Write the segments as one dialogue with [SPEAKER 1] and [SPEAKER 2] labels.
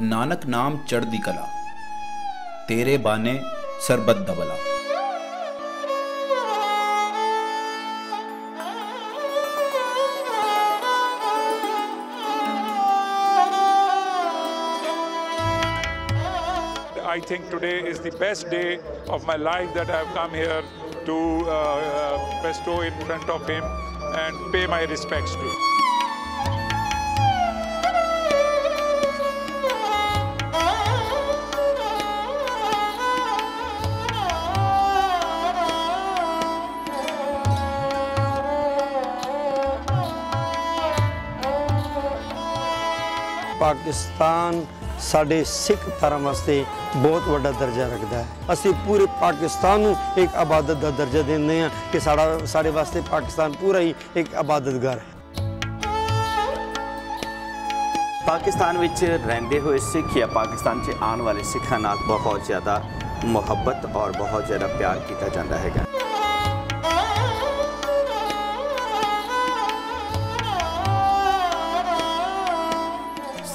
[SPEAKER 1] ਨਾਨਕ ਨਾਮ ਚੜ੍ਹਦੀ ਕਲਾ ਤੇਰੇ ਬਾਨੇ ਸਰਬਤ ਦਬਲਾ
[SPEAKER 2] I think today is the best day of my life that I have come here to uh, uh, bestow in front of him and pay my respects to.
[SPEAKER 3] Pakistan ਸਾਡੇ ਸਿੱਖ ਧਰਮ ਵਾਸਤੇ ਬਹੁਤ ਵੱਡਾ ਦਰਜਾ ਰੱਖਦਾ ਹੈ। ਅਸੀਂ ਪੂਰੇ ਪਾਕਿਸਤਾਨ ਨੂੰ ਇੱਕ ਇਬਾਦਤ ਦਾ ਦਰਜਾ ਦਿੰਦੇ ਹਾਂ ਕਿ ਸਾਡਾ, ਸਾਡੇ ਵਾਸਤੇ ਪਾਕਿਸਤਾਨ ਪੂਰਾ ਹੀ ਇੱਕ ਇਬਾਦਤਗਾਰ ਹੈ।
[SPEAKER 4] ਪਾਕਿਸਤਾਨ ਵਿੱਚ ਰਹਿੰਦੇ ਹੋਏ ਸਿੱਖ ਜਾਂ ਪਾਕਿਸਤਾਨ 'ਚ ਆਉਣ ਵਾਲੇ ਸਿੱਖਾਂ ਨਾਲ ਬਹੁਤ ਜ਼ਿਆਦਾ ਮੁਹੱਬਤ ਔਰ ਬਹੁਤ ਜ਼ਿਆਦਾ ਪਿਆਰ ਕੀਤਾ ਜਾਂਦਾ ਹੈਗਾ।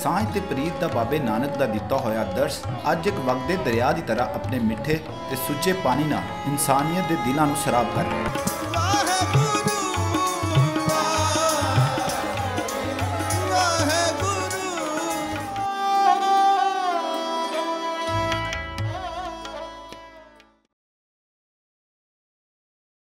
[SPEAKER 1] ਸਾਂਝ ਤੇ ਪ੍ਰੀਤ ਦਾ ਬਾਬੇ ਨਾਨਕ ਦਾ ਦਿੱਤਾ ਹੋਇਆ ਦਰਸ ਅੱਜ ਇੱਕ ਵਗਦੇ ਦਰਿਆ ਦੀ ਤਰ੍ਹਾਂ ਆਪਣੇ ਮਿੱਠੇ ਤੇ ਸੁੱਚੇ ਪਾਣੀ ਨਾਲ ਇਨਸਾਨੀਅਤ ਦੇ ਦਿਲਾਂ ਨੂੰ ਸਰਾਬ ਕਰ ਰਿਹਾ ਹੈ।